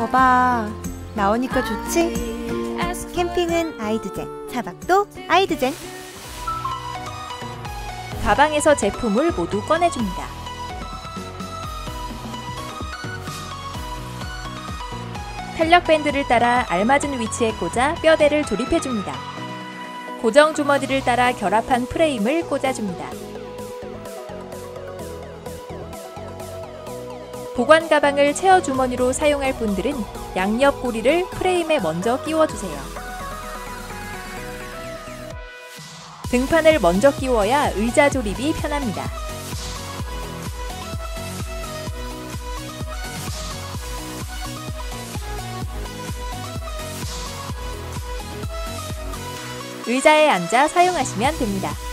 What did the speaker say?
거봐. 나오니까 좋지? 캠핑은 아이드젠, 차박도 아이드젠. 가방에서 제품을 모두 꺼내줍니다. 탄력 밴드를 따라 알맞은 위치에 꽂아 뼈대를 조립해줍니다. 고정 주머니를 따라 결합한 프레임을 꽂아줍니다. 보관 가방을 체어 주머니로 사용할 분들은 양옆 고리를 프레임에 먼저 끼워주세요. 등판을 먼저 끼워야 의자 조립이 편합니다. 의자에 앉아 사용하시면 됩니다.